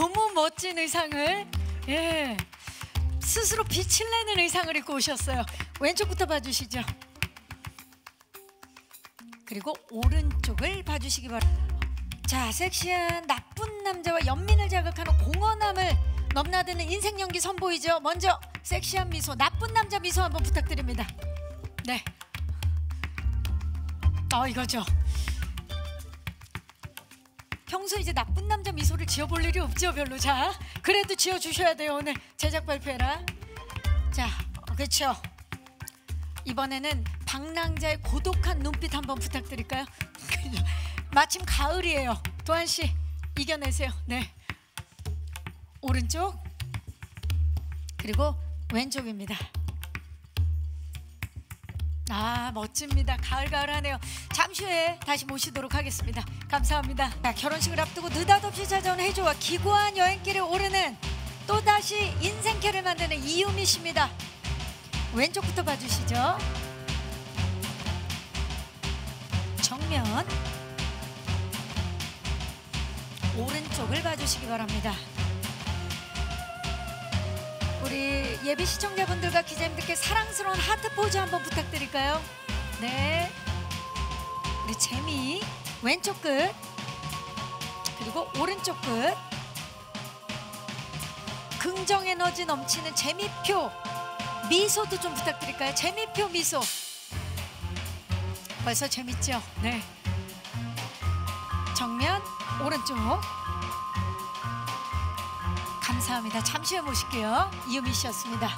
너무 멋진 의상을 예 스스로 빛을 내는 의상을 입고 오셨어요. 왼쪽부터 봐주시죠. 그리고 오른쪽을 봐주시기 바랍니다. 자, 섹시한 나쁜 남자와 연민을 자극하는 공허함을 넘나드는 인생 연기 선보이죠. 먼저 섹시한 미소, 나쁜 남자 미소 한번 부탁드립니다. 네. 어 이거죠. 평소 이제 나쁜 남자 미소를 지어볼 일이 없죠 별로 자 그래도 지어주셔야 돼요 오늘. 제작 발표라. 자 그렇죠. 이번에는 방랑자의 고독한 눈빛 한번 부탁드릴까요? 마침 가을이에요. 도한 씨 이겨내세요. 네. 오른쪽 그리고 왼쪽입니다. 아 멋집니다. 가을가을하네요 잠시 후에 다시 모시도록 하겠습니다. 감사합니다. 자, 결혼식을 앞두고 느닷없이 찾아온 해조와 기구한 여행길에 오르는 또다시 인생캐를 만드는 이유미 씨입니다. 왼쪽부터 봐주시죠. 정면. 오른쪽을 봐주시기 바랍니다. 우리 예비 시청자분들과 기자님들께 사랑스러운 하트 포즈 한번 부탁드릴까요? 네. 우리 재미 왼쪽 끝 그리고 오른쪽 끝 긍정 에너지 넘치는 재미표 미소도 좀 부탁드릴까요? 재미표 미소 벌써 재밌죠? 네. 정면 오른쪽 감사합니다. 잠시 후에 모실게요. 이유미 씨였습니다.